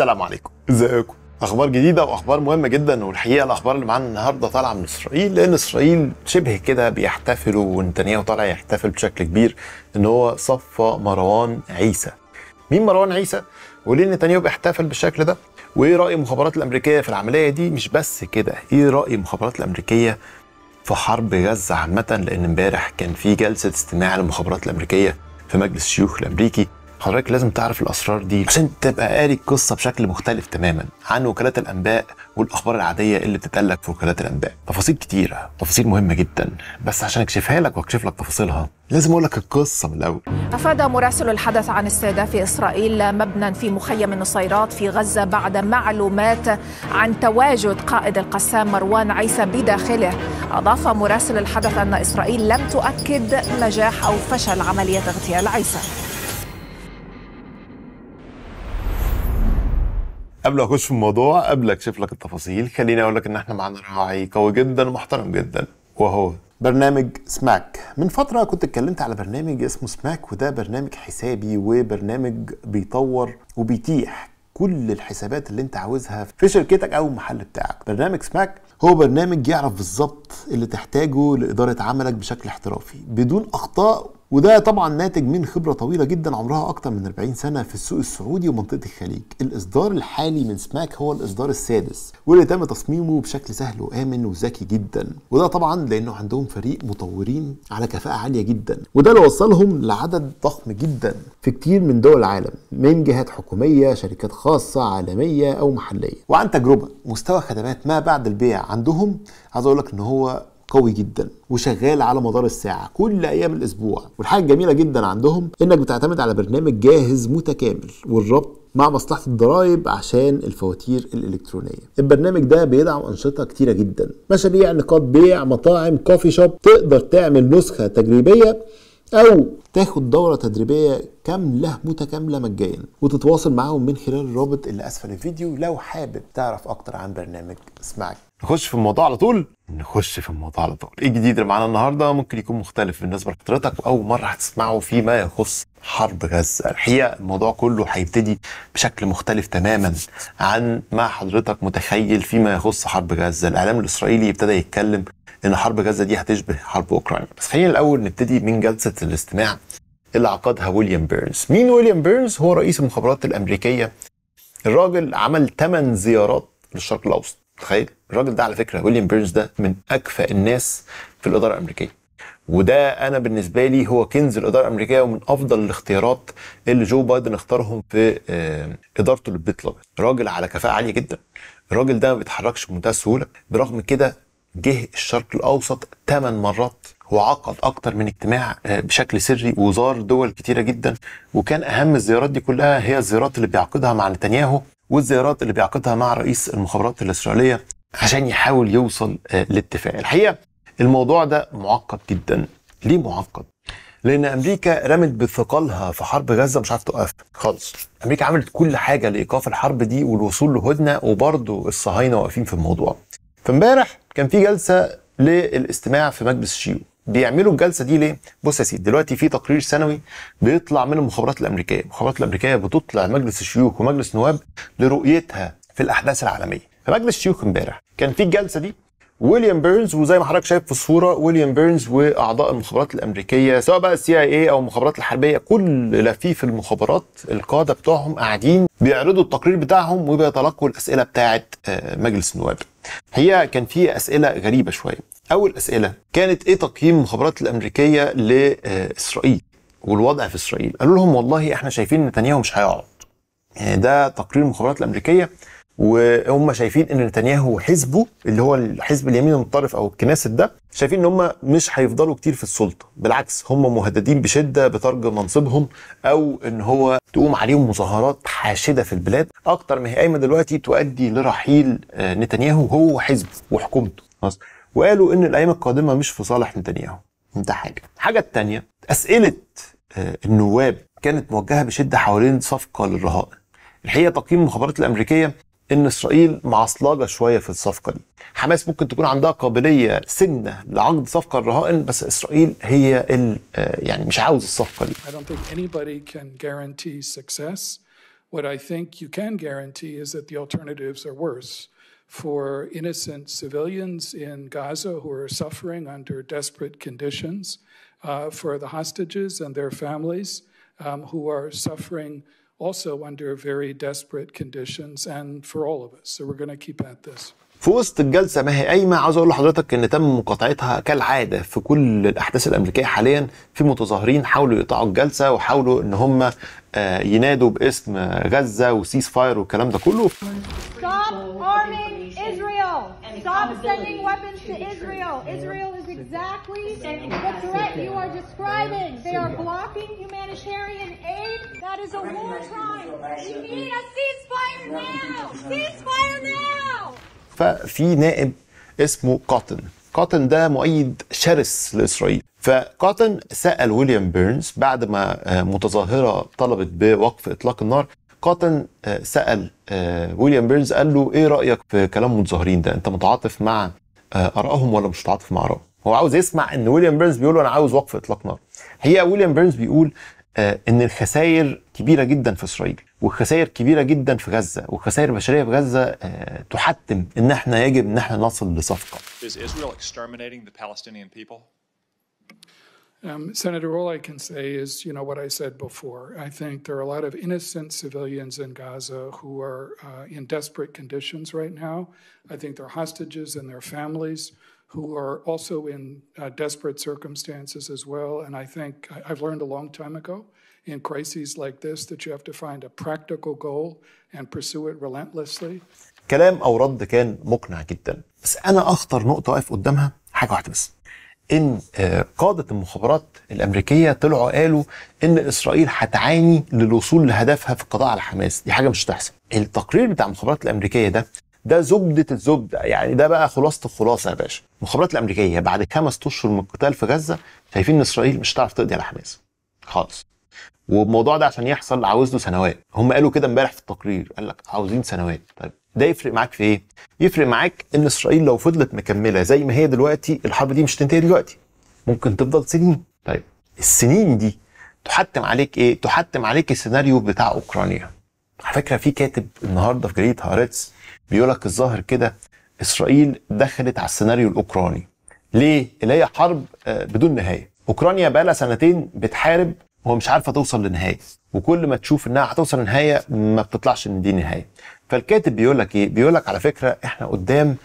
السلام عليكم. ازيكم؟ أخبار جديدة واخبار مهمة جدا والحقيقة الأخبار اللي معانا النهارده طالعة من إسرائيل لأن إسرائيل شبه كده بيحتفلوا ونتنياهو طالع يحتفل بشكل كبير إن هو صفى مروان عيسى. مين مروان عيسى؟ وليه نتنياهو بيحتفل بالشكل ده؟ وإيه رأي المخابرات الأمريكية في العملية دي؟ مش بس كده إيه رأي المخابرات الأمريكية في حرب غزة عامة؟ لأن امبارح كان في جلسة استماع للمخابرات الأمريكية في مجلس الشيوخ الأمريكي حضرتك لازم تعرف الأسرار دي عشان تبقى قاري القصة بشكل مختلف تماما عن وكالات الأنباء والأخبار العادية اللي بتتقال في وكالات الأنباء. تفاصيل كتيرة تفاصيل مهمة جدا بس عشان أكشفها لك وأكشف لك تفاصيلها لازم أقول لك القصة من الأول. أفاد مراسل الحدث عن استهداف إسرائيل مبنى في مخيم النصيرات في غزة بعد معلومات عن تواجد قائد القسام مروان عيسى بداخله. أضاف مراسل الحدث أن إسرائيل لم تؤكد نجاح أو فشل عملية اغتيال عيسى. قبل ما أخش في الموضوع قبل أكشف لك التفاصيل خليني أقول لك إن إحنا معانا راعي قوي جدا ومحترم جدا وهو برنامج سماك من فترة كنت اتكلمت على برنامج اسمه سماك وده برنامج حسابي وبرنامج بيطور وبيتيح كل الحسابات اللي أنت عاوزها في شركتك أو المحل بتاعك. برنامج سماك هو برنامج يعرف بالظبط اللي تحتاجه لإدارة عملك بشكل احترافي بدون أخطاء وده طبعا ناتج من خبرة طويلة جدا عمرها أكتر من 40 سنة في السوق السعودي ومنطقة الخليج. الإصدار الحالي من سماك هو الإصدار السادس واللي تم تصميمه بشكل سهل وآمن وذكي جدا. وده طبعا لأنه عندهم فريق مطورين على كفاءة عالية جدا وده اللي وصلهم لعدد ضخم جدا في كتير من دول العالم من جهات حكومية شركات خاصة عالمية أو محلية. وعن تجربة مستوى خدمات ما بعد البيع عندهم عايز أقول لك إن هو قوي جدا وشغال على مدار الساعة كل أيام الأسبوع. والحاجة الجميلة جدا عندهم إنك بتعتمد على برنامج جاهز متكامل والربط مع مصلحة الضرائب عشان الفواتير الإلكترونية. البرنامج ده بيدعم أنشطة كتيرة جدا مشاريع نقاط بيع مطاعم كوفي شوب تقدر تعمل نسخة تجريبية أو تاخد دورة تدريبية كاملة متكاملة مجانا وتتواصل معاهم من خلال الرابط اللي أسفل الفيديو لو حابب تعرف أكتر عن برنامج اسمعك. نخش في الموضوع على طول؟ نخش في الموضوع على طول. إيه الجديد اللي معانا النهارده؟ ممكن يكون مختلف بالنسبة لحضرتك واول مرة هتسمعه فيما يخص حرب غزة. الحقيقة الموضوع كله هيبتدي بشكل مختلف تماما عن ما حضرتك متخيل فيما يخص حرب غزة. الإعلام الإسرائيلي ابتدى يتكلم إن حرب غزة دي هتشبه حرب أوكرانيا. بس خلينا الأول نبتدي من جلسة الاستماع اللي عقدها ويليام بيرنز. مين ويليام بيرنز؟ هو رئيس المخابرات الأمريكية. الراجل عمل 8 زيارات للشرق الأوسط. تخيل؟ الراجل ده على فكرة ويليام بيرنز ده من أكفأ الناس في الإدارة الأمريكية. وده أنا بالنسبة لي هو كنز الإدارة الأمريكية ومن أفضل الاختيارات اللي جو بايدن اختارهم في إدارته للبيت الأبيض. راجل على كفاءة عالية جدا. الراجل ده ما بيتحركش بمنتهى السهولة. برغم كده جه الشرق الأوسط 8 مرات. وعقد أكتر من اجتماع بشكل سري وزار دول كتيرة جدا. وكان أهم الزيارات دي كلها هي الزيارات اللي بيعقدها مع نتنياهو. والزيارات اللي بيعقدها مع رئيس المخابرات الاسرائيليه عشان يحاول يوصل لاتفاق. الحقيقة الموضوع ده معقد جدا. ليه معقد؟ لأن أمريكا رمت بثقلها في حرب غزة مش عارفه توقف خالص. أمريكا عملت كل حاجة لإيقاف الحرب دي والوصول لهدنة وبرضه الصهاينة واقفين في الموضوع. فامبارح كان في جلسة للاستماع في مجلس الشيوخ بيعملوا الجلسة دي ليه؟ بص يا سيدي دلوقتي في تقرير سنوي بيطلع من المخابرات الأمريكية، المخابرات الأمريكية بتطلع مجلس الشيوخ ومجلس النواب لرؤيتها في الأحداث العالمية. فمجلس الشيوخ امبارح كان في الجلسة دي ويليام بيرنز وزي ما حضرتك شايف في الصورة ويليام بيرنز وأعضاء المخابرات الأمريكية سواء بقى ال CIA أو المخابرات الحربية كل لفيف المخابرات القادة بتوعهم قاعدين بيعرضوا التقرير بتاعهم وبيتلقوا الأسئلة بتاعه مجلس النواب. هي كان في أسئلة غريبة شوية. اول اسئله كانت إيه تقييم المخابرات الأمريكية لإسرائيل والوضع في إسرائيل؟ قالوا لهم والله إحنا شايفين نتنياهو مش هيقعد. يعني ده تقرير المخابرات الأمريكية وهم شايفين إن نتنياهو وحزبه اللي هو الحزب اليمين المتطرف أو الكنيست ده شايفين إن هم مش هيفضلوا كتير في السلطة بالعكس هم مهددين بشدة بترك منصبهم أو إن هو تقوم عليهم مظاهرات حاشدة في البلاد أكتر ما هي قايمة دلوقتي تؤدي لرحيل نتنياهو هو وحزبه وحكومته وقالوا إن الأيام القادمة مش في صالح نتنياهو. ده حاجة. الحاجة الثانية أسئلة النواب كانت موجهة بشدة حوالين صفقة للرهائن. الحقيقة تقييم المخابرات الأمريكية إن إسرائيل معصلجة شوية في الصفقة دي. حماس ممكن تكون عندها قابلية سنة لعقد صفقة الرهائن بس إسرائيل هي ال- آه، يعني مش عاوز الصفقة دي. I don't think anybody can guarantee success, What I think you can guarantee is that the alternatives are worse. For innocent civilians in Gaza who are suffering under desperate conditions, uh, for the hostages and their families um, who are suffering also under very desperate conditions, and for all of us. So we're going to keep at this. في وسط الجلسه ما هي قايمه عاوز أقول لحضرتك ان تم مقاطعتها كالعاده في كل الاحداث الامريكيه حاليا في متظاهرين حاولوا يقطعوا الجلسه وحاولوا ان هم آه، ينادوا باسم آه، غزه وسيس فاير والكلام ده كله Stop arming Israel. Stop sending weapons to Israel. Israel is exactly the threat you are describing. They are blocking humanitarian aid. That is a war crime. We need a ceasefire now. Ceasefire now. ففي نائب اسمه كوتن كوتن ده مؤيد شرس لإسرائيل. فكوتن سأل ويليام بيرنز بعد ما آه، متظاهرة طلبت بوقف إطلاق النار. كوتن آه، سأل آه، ويليام بيرنز قال له إيه رأيك في كلام المتظاهرين ده؟ أنت متعاطف مع آرائهم ولا مش متعاطف مع آرائهم؟ هو عاوز يسمع إن ويليام بيرنز بيقول أنا عاوز وقف إطلاق نار. هي ويليام بيرنز بيقول ان الخسائر كبيره جدا في اسرائيل والخسائر كبيره جدا في غزه والخسائر البشريه في غزه آه، تحتم ان إحنا يجب ان إحنا نصل لصفقه Is Israel exterminating the Palestinian people? Um, Senator, all I can say is, you know, what I said before. I think there are a lot of innocent civilians in Gaza who are uh, in desperate conditions right now. I think there are hostages and their families who are also in uh, desperate circumstances as well. And I think I've learned a long time ago in crises like this that you have to find a practical goal and pursue it relentlessly. كلام أو رد كان مقنع جدا بس أنا أخطر نقطة واقف قدامها حاجة واحدة بس إن آه، قادة المخابرات الأمريكية طلعوا قالوا إن إسرائيل هتعاني للوصول لهدفها في القضاء على حماس دي حاجة مش هتحصل التقرير بتاع المخابرات الأمريكية ده ده زبدة الزبدة. يعني ده بقى خلاصة الخلاصة يا باشا. المخابرات الأمريكية بعد خمس أشهر من القتال في غزة شايفين إن إسرائيل مش هتعرف تقضي على حماس. خالص. والموضوع ده عشان يحصل عاوز له سنوات. هم قالوا كده امبارح في التقرير. قال لك عاوزين سنوات. طيب ده يفرق معاك في إيه؟ يفرق معاك إن إسرائيل لو فضلت مكملة زي ما هي دلوقتي الحرب دي مش هتنتهي دلوقتي. ممكن تفضل سنين. طيب السنين دي تحتم عليك إيه؟ تحتم عليك السيناريو بتاع أوكرانيا. على فكرة في كاتب النهارده في جريده هارتس بيقول لك الظاهر كده إسرائيل دخلت على السيناريو الأوكراني. ليه؟ اللي هي حرب آه، بدون نهاية. أوكرانيا بقى لها سنتين بتحارب ومش عارفة توصل لنهاية. وكل ما تشوف إنها هتوصل لنهاية ما بتطلعش إن دي نهاية. فالكاتب بيقول لك إيه؟ بيقول لك على فكرة إحنا قدام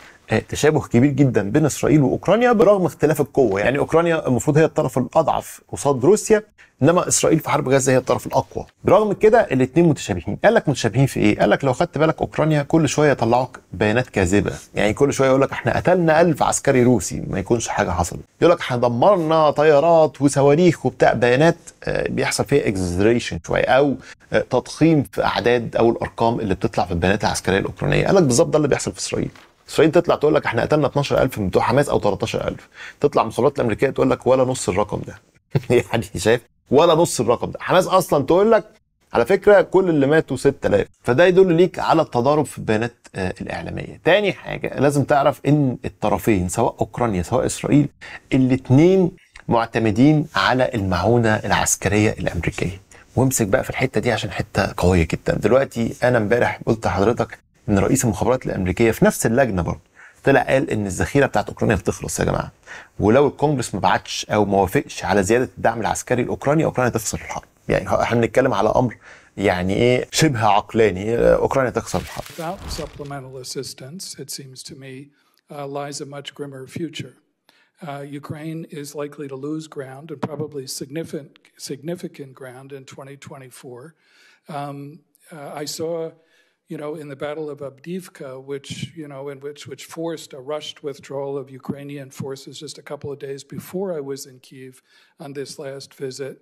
تشابه كبير جدا بين إسرائيل وأوكرانيا برغم اختلاف القوة. يعني أوكرانيا المفروض هي الطرف الأضعف قصاد روسيا إنما إسرائيل في حرب غزة هي الطرف الأقوى. برغم كده الاثنين متشابهين. قال لك متشابهين في إيه؟ قال لك لو خدت بالك أوكرانيا كل شوية يطلعوك بيانات كاذبة. يعني كل شوية يقول لك إحنا قتلنا ألف عسكري روسي. ما يكونش حاجة حصلت. يقول لك إحنا دمرنا طيارات وصواريخ وبتاع. بيانات آه، بيحصل فيها اكزاجريشن شوية أو آه، تضخيم في أعداد أو الأرقام اللي بتطلع في البيانات العسكرية الأوكرانية. قال لك بالظبط ده اللي بيحصل في إسرائيل. اسرائيل تطلع تقول لك إحنا قتلنا 12000 من بتوع حماس أو 13000 تطلع المخابرات الامريكية تقول لك ولا نص الرقم ده. يعني شايف؟ ولا نص الرقم ده. حماس أصلا تقول لك على فكرة كل اللي ماتوا 6000 فده يدل ليك على التضارب في البيانات آه، الإعلامية. تاني حاجة لازم تعرف إن الطرفين سواء أوكرانيا سواء إسرائيل الاثنين معتمدين على المعونة العسكرية الأمريكية. وامسك بقى في الحتة دي عشان حتة قوية جدا. دلوقتي أنا امبارح قلت لحضرتك ان رئيس المخابرات الأمريكية في نفس اللجنة برضه. طلع قال إن الذخيرة بتاعت أوكرانيا بتخلص يا جماعة. ولو الكونجرس ما بعتش أو ما وافقش على زيادة الدعم العسكري لأوكرانيا أوكرانيا تخسر الحرب. يعني إحنا بنتكلم على أمر يعني إيه شبه عقلاني. أوكرانيا تخسر الحرب. Uh, lies a much grimmer future. Uh, Ukraine is likely to lose ground and probably significant, significant ground in 2024. Um, uh, I saw, you know, in the Battle of Abdivka, which, you know, in which, which forced a rushed withdrawal of Ukrainian forces just a couple of days before I was in Kiev on this last visit,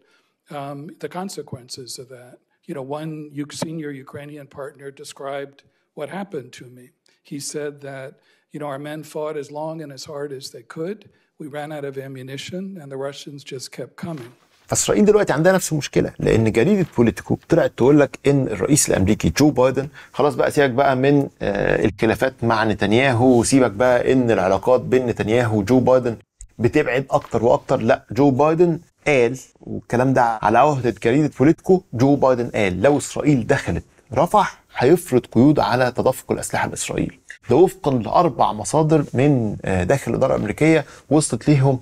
um, the consequences of that. You know, one senior Ukrainian partner described what happened to me. He said that, you know, our men fought as long and as hard as they could. We ran out of ammunition, and the Russians just kept coming. فاسرائيل دلوقتي عندها نفس المشكلة لأن جريده بوليتيكو طلعت تقول لك إن الرئيس الأمريكي جو بايدن خلاص بقى سيبك بقى من آه، الخلافات مع نتنياهو وسيبك بقى إن العلاقات بين نتنياهو وجو بايدن بتبعد أكتر وأكتر. لا جو بايدن قال والكلام ده على عهدة جريده بوليتيكو جو بايدن قال لو إسرائيل دخلت رفح هيفرض قيود على تدفق الأسلحة لاسرائيل ده وفقا لأربع مصادر من آه، داخل الإدارة الأمريكية وصلت ليهم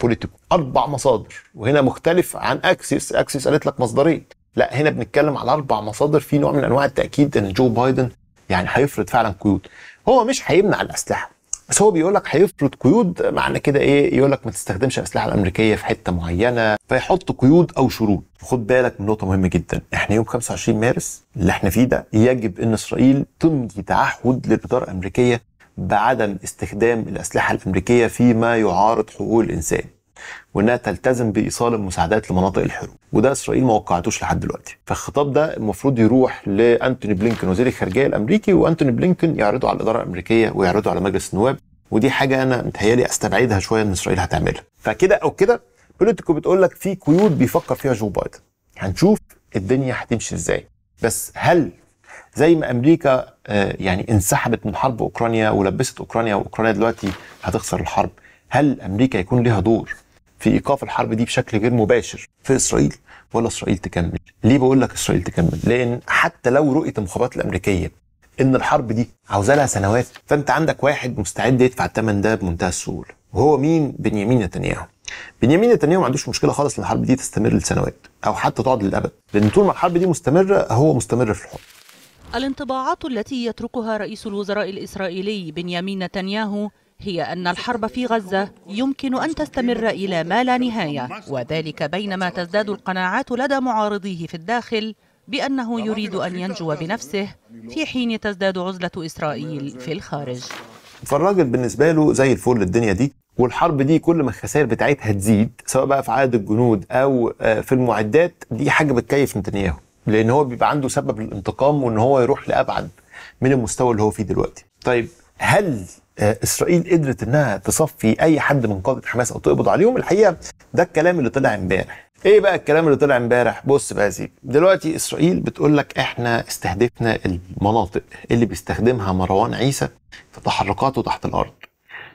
بوليتيكو أربع مصادر وهنا مختلف عن اكسيس اكسيس قالت لك مصدرين. لا هنا بنتكلم على أربع مصادر. في نوع من أنواع التأكيد إن جو بايدن يعني هيفرض فعلا قيود. هو مش هيمنع الأسلحة بس هو بيقول لك هيفرض قيود. معنى كده إيه؟ يقول لك ما تستخدمش الأسلحة الأمريكية في حتة معينة فيحط قيود أو شروط. خد بالك من نقطة مهمة جدا. إحنا يوم 25 مارس اللي إحنا فيه ده يجب إن إسرائيل تمضي تعهد للإدارة الأمريكية بعدم استخدام الأسلحة الأمريكية فيما يعارض حقوق الإنسان وإنها تلتزم بإيصال المساعدات لمناطق الحروب. وده إسرائيل ما وقعتوش لحد دلوقتي. فالخطاب ده المفروض يروح لأنتوني بلينكن وزير الخارجية الأمريكي وأنتوني بلينكن يعرضه على الإدارة الأمريكية ويعرضه على مجلس النواب. ودي حاجة أنا متهيألي أستبعدها شوية إن إسرائيل هتعملها. فكده أو كده بوليتيكو بتقول لك في قيود بيفكر فيها جو بايدن. هنشوف الدنيا هتمشي إزاي. بس هل زي ما أمريكا آه، يعني انسحبت من حرب أوكرانيا ولبست أوكرانيا وأوكرانيا دلوقتي هتخسر الحرب. هل أمريكا يكون لها دور في إيقاف الحرب دي بشكل غير مباشر في إسرائيل؟ ولا إسرائيل تكمل؟ ليه بقول لك إسرائيل تكمل؟ لأن حتى لو رؤية المخابرات الأمريكية إن الحرب دي عاوزة لها سنوات فأنت عندك واحد مستعد يدفع الثمن ده بمنتهى السهولة وهو مين؟ بنيامين نتنياهو. بنيامين نتنياهو ما عندوش مشكلة خالص إن الحرب دي تستمر لسنوات أو حتى تقعد للأبد لأن طول ما الحرب دي مستمرة هو مستمر في الحكم. الانطباعات التي يتركها رئيس الوزراء الإسرائيلي بنيامين نتنياهو هي أن الحرب في غزة يمكن أن تستمر إلى ما لا نهاية وذلك بينما تزداد القناعات لدى معارضيه في الداخل بأنه يريد أن ينجو بنفسه في حين تزداد عزلة إسرائيل في الخارج. فالراجل بالنسبة له زي الفل الدنيا دي والحرب دي كل ما الخسائر بتاعتها تزيد سواء بقى في عدد الجنود أو آه، في المعدات دي حاجة بتكيف نتنياهو. لأن هو بيبقى عنده سبب الانتقام وان هو يروح لأبعد من المستوى اللي هو فيه دلوقتي. طيب هل آه، إسرائيل قدرت إنها تصفي أي حد من قادة حماس أو تقبض عليهم الحقيقة ده الكلام اللي طلع امبارح. إيه بقى الكلام اللي طلع امبارح؟ بص بقى يا سيدي دلوقتي إسرائيل بتقول لك إحنا استهدفنا المناطق اللي بيستخدمها مروان عيسى في تحركاته تحت الأرض.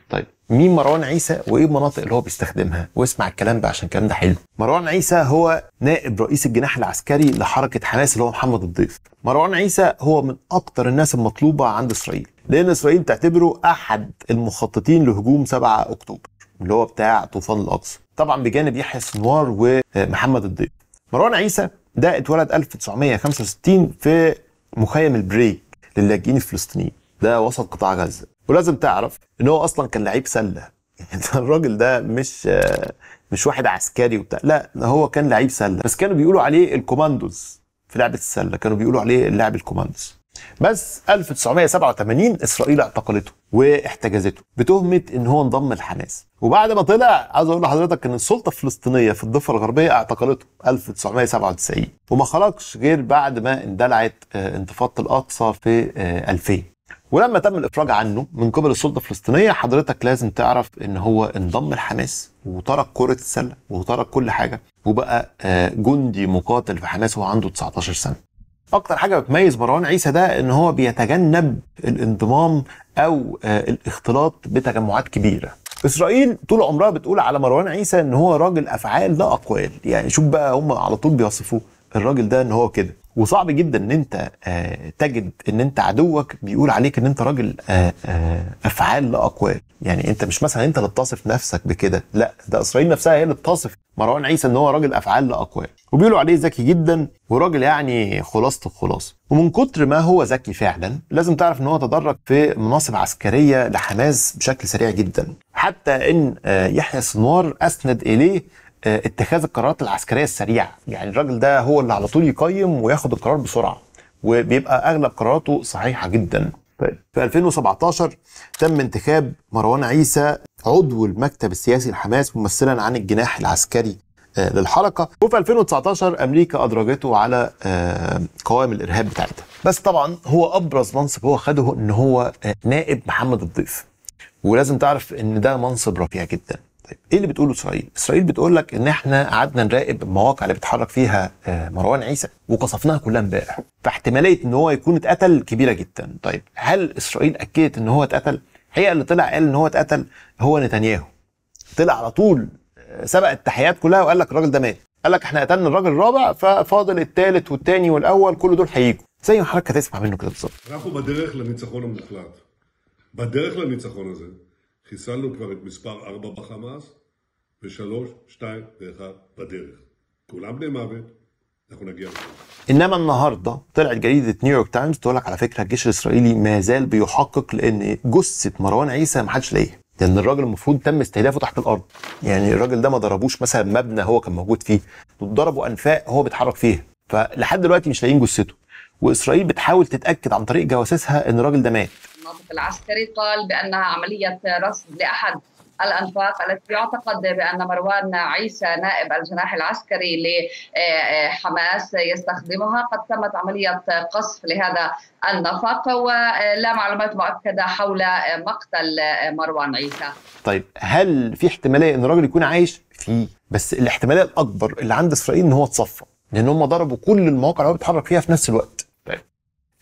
طيب مين مروان عيسى وإيه المناطق اللي هو بيستخدمها؟ واسمع الكلام ده عشان الكلام ده حلو. مروان عيسى هو نائب رئيس الجناح العسكري لحركة حماس اللي هو محمد الضيف. مروان عيسى هو من أكتر الناس المطلوبة عند إسرائيل لأن إسرائيل تعتبره أحد المخططين لهجوم 7 أكتوبر اللي هو بتاع طوفان الأقصى. طبعا بجانب يحيى سنوار ومحمد الضيف. مروان عيسى ده اتولد 1965 في مخيم البريج للاجئين الفلسطينيين. ده وسط قطاع غزة. ولازم تعرف إن هو أصلا كان لعيب سلة. يعني الراجل ده مش مش واحد عسكري وبتاع. لا هو كان لعيب سلة. بس كانوا بيقولوا عليه الكوماندوز في لعبة السلة. كانوا بيقولوا عليه اللاعب الكوماندوز. بس 1987 إسرائيل اعتقلته واحتجزته. بتهمة إن هو انضم لحماس. وبعد ما طلع عايز أقول لحضرتك إن السلطة الفلسطينية في الضفة الغربية اعتقلته 1997 وما خرجش غير بعد ما اندلعت آه، انتفاضة الأقصى في آه، 2000 ولما تم الإفراج عنه من قبل السلطة الفلسطينية حضرتك لازم تعرف إن هو انضم لحماس وترك كرة السلة وترك كل حاجة وبقى آه، جندي مقاتل في حماس وهو عنده 19 سنة. أكتر حاجة بتميز مروان عيسى ده إن هو بيتجنب الانضمام أو آه، الاختلاط بتجمعات كبيرة. إسرائيل طول عمرها بتقول على مروان عيسى إن هو راجل أفعال لا أقوال. يعني شوف بقى هم على طول بيوصفوه. الراجل ده إن هو كده. وصعب جدا إن أنت آه، تجد إن أنت عدوك بيقول عليك إن أنت راجل آه، آه، أفعال لا اقوال يعني أنت مش مثلا أنت اللي بتصف نفسك بكده لا ده إسرائيل نفسها هي اللي بتصف مروان عيسى إن هو راجل أفعال لا اقوال وبيقولوا عليه ذكي جدا وراجل يعني خلاصة الخلاصة. ومن كتر ما هو ذكي فعلا لازم تعرف إن هو تدرج في مناصب عسكرية لحماس بشكل سريع جدا. حتى إن يحيى سنوار أسند إليه اتخاذ القرارات العسكرية السريعة. يعني الراجل ده هو اللي على طول يقيم وياخد القرار بسرعة وبيبقى أغلب قراراته صحيحة جدا. طيب. في 2017 تم انتخاب مروان عيسى عضو المكتب السياسي لحماس ممثلا عن الجناح العسكري آه، للحركة. وفي 2019 أمريكا أدرجته على آه، قوائم الإرهاب بتاعتها. بس طبعا هو أبرز منصب هو خده إن هو آه، نائب محمد الضيف. ولازم تعرف إن ده منصب رفيع جدا. طيب ايه اللي بتقوله اسرائيل؟ اسرائيل بتقول لك ان احنا قعدنا نراقب المواقع اللي بيتحرك فيها آه، مروان عيسى وقصفناها كلها امبارح فاحتماليه ان هو يكون اتقتل كبيره جدا طيب هل اسرائيل اكدت ان هو اتقتل؟ الحقيقه اللي طلع قال ان هو اتقتل هو نتنياهو طلع على طول آه، سبق التحيات كلها وقال لك الراجل ده مات قال لك احنا قتلنا الراجل الرابع ففاضل الثالث والثاني والاول كل دول هيجوا زي ما حضرتك هتسمع منه كده بالظبط אנחנו בדרך לניצחון המוחלט. בדרך לניצחון הזה חיסלנו כבר את מספר 4 בחמאס, ושלוש, שתיים ואחד בדרך. כולם בני מוות, אנחנו נגיע לשם. انما النهارده طلعت جريده نيويورك تايمز تقول لك على فكره الجيش الاسرائيلي ما زال بيحقق لان جثه مروان عيسى ما حدش لاقيها لان الراجل المفروض تم استهدافه تحت الارض يعني الراجل ده ما ضربوش مثلا مبنى هو كان موجود فيه دول ضربوا انفاق هو بيتحرك فيها فلحد دلوقتي مش لاقيين جثته واسرائيل بتحاول تتاكد عن طريق جواسيسها ان الراجل ده مات الناطق العسكري قال بأنها عملية رصد لأحد الأنفاق التي يعتقد بأن مروان عيسى نائب الجناح العسكري لحماس يستخدمها قد تمت عملية قصف لهذا النفق ولا معلومات مؤكدة حول مقتل مروان عيسى طيب هل في احتمالية إن الراجل يكون عايش؟ في بس الاحتماليه الأكبر اللي عند إسرائيل إن هو اتصفى لأن هم ضربوا كل المواقع اللي هو بيتحرك فيها في نفس الوقت.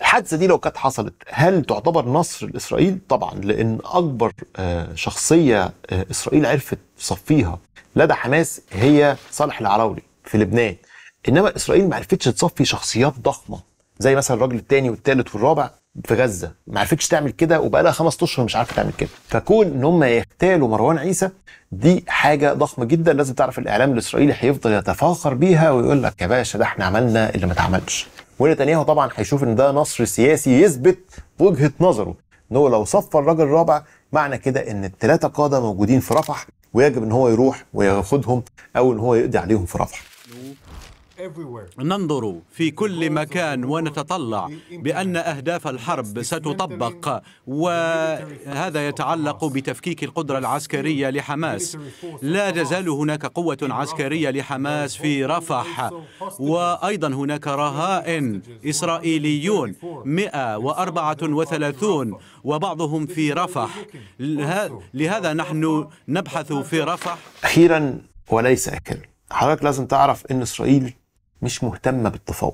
الحادثة دي لو كانت حصلت هل تعتبر نصر لإسرائيل؟ طبعا لأن أكبر آه، شخصية آه، إسرائيل عرفت تصفيها لدى حماس هي صالح العراولي في لبنان. إنما إسرائيل ما عرفتش تصفي شخصيات ضخمة زي مثلا الراجل الثاني والثالث والرابع في غزة ما عرفتش تعمل كده وبقى لها خمس أشهر مش عارفة تعمل كده فكون إن هم يغتالوا مروان عيسى دي حاجة ضخمة جدا لازم تعرف الإعلام الإسرائيلي هيفضل يتفاخر بيها ويقول لك يا باشا ده إحنا عملنا اللي ما اتعملش ونتنياهو طبعا هيشوف إن ده نصر سياسي يثبت وجهة نظره. إن هو لو صفى الراجل الرابع معنى كده إن الثلاثه قادة موجودين في رفح ويجب إن هو يروح وياخدهم أو إن هو يقضي عليهم في رفح. ننظر في كل مكان ونتطلع بأن أهداف الحرب ستطبق وهذا يتعلق بتفكيك القدرة العسكرية لحماس. لا تزال هناك قوة عسكرية لحماس في رفح. وأيضا هناك رهائن إسرائيليون 134 وبعضهم في رفح. له- لهذا نحن نبحث في رفح. أخيرا وليس اخرا حضرتك لازم تعرف إن إسرائيل مش مهتمة بالتفاوض.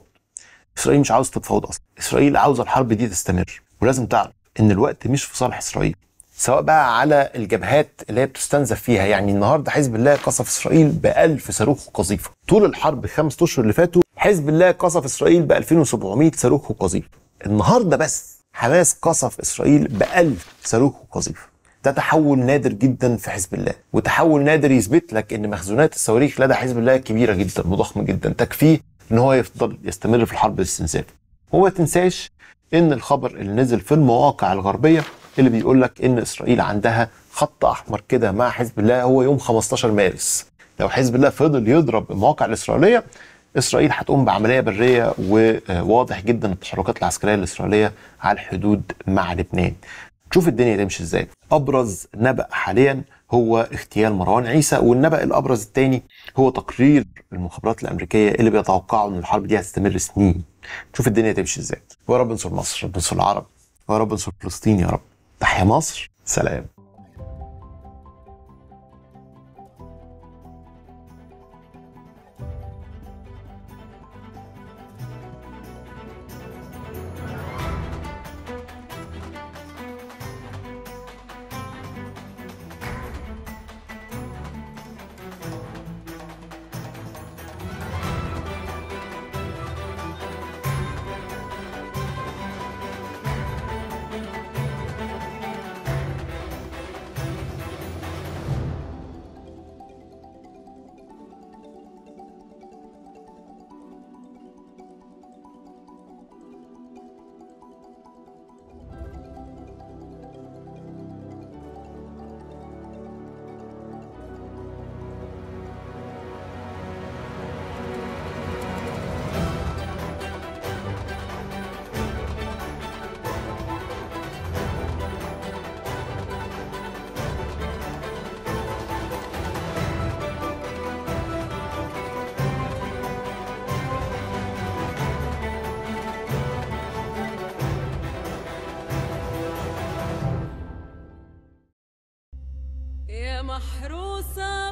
إسرائيل مش عاوز تتفاوض أصلا. إسرائيل عاوزة الحرب دي تستمر. ولازم تعرف إن الوقت مش في صالح إسرائيل. سواء بقى على الجبهات اللي هي بتستنزف فيها. يعني النهارده حزب الله قصف إسرائيل ب 1000 صاروخ وقذيفة. طول الحرب خمس أشهر اللي فاتوا حزب الله قصف إسرائيل ب 2700 صاروخ وقذيفة. النهارده بس حماس قصف إسرائيل ب 1000 صاروخ وقذيفة. ده تحول نادر جدا في حزب الله. وتحول نادر يثبت لك إن مخزونات الصواريخ لدى حزب الله كبيرة جدا وضخمة جدا. تكفيه إن هو يفضل يستمر في الحرب الاستنزاف. وما تنساش إن الخبر اللي نزل في المواقع الغربية اللي بيقول لك إن إسرائيل عندها خط أحمر كده مع حزب الله هو يوم 15 مارس. لو حزب الله فضل يضرب المواقع الإسرائيلية إسرائيل هتقوم بعملية برية وواضح جدا التحركات العسكرية الإسرائيلية على الحدود مع لبنان. شوف الدنيا تمشي إزاي. أبرز نبأ حاليا هو اغتيال مروان عيسى والنبأ الأبرز الثاني هو تقرير المخابرات الأمريكية اللي بيتوقعوا إن الحرب دي هتستمر سنين. شوف الدنيا تمشي إزاي. ويا رب انصر مصر انصر العرب. ويا رب انصر فلسطين يا رب. تحيا مصر. سلام.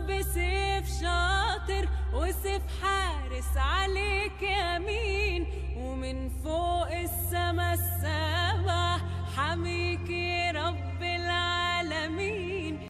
بسيف شاطر وسيف حارس عليك يمين ومن فوق